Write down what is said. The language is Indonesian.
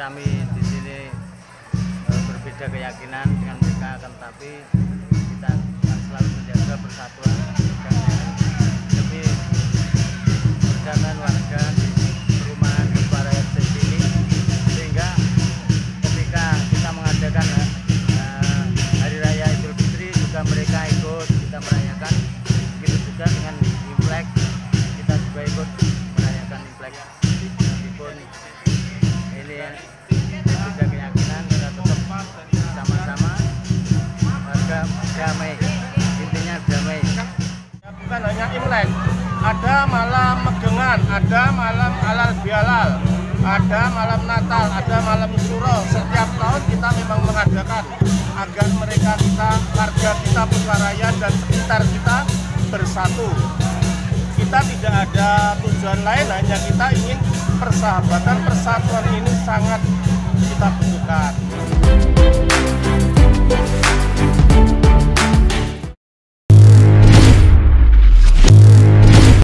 kami di sini eh, berbeda keyakinan dengan mereka akan tapi kita damai intinya damai bukan hanya Imlek, ada malam megengan, ada malam halal bihalal, ada malam Natal, ada malam Suro. Setiap tahun kita memang mengadakan agar mereka kita, warga kita Pekaraya dan sekitar kita bersatu. Kita tidak ada tujuan lain, hanya kita ingin persahabatan, persatuan ini sangat